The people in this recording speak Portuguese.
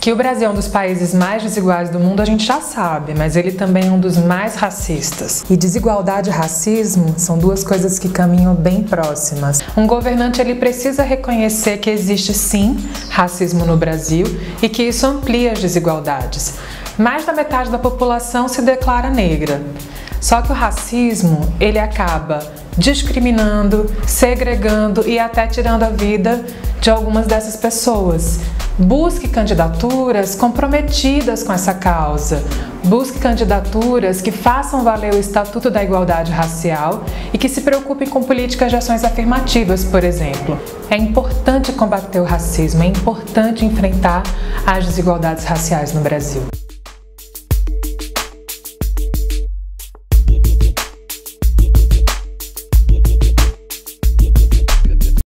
Que o Brasil é um dos países mais desiguais do mundo, a gente já sabe, mas ele também é um dos mais racistas. E desigualdade e racismo são duas coisas que caminham bem próximas. Um governante ele precisa reconhecer que existe sim racismo no Brasil e que isso amplia as desigualdades. Mais da metade da população se declara negra. Só que o racismo, ele acaba discriminando, segregando e até tirando a vida de algumas dessas pessoas. Busque candidaturas comprometidas com essa causa. Busque candidaturas que façam valer o Estatuto da Igualdade Racial e que se preocupem com políticas de ações afirmativas, por exemplo. É importante combater o racismo, é importante enfrentar as desigualdades raciais no Brasil.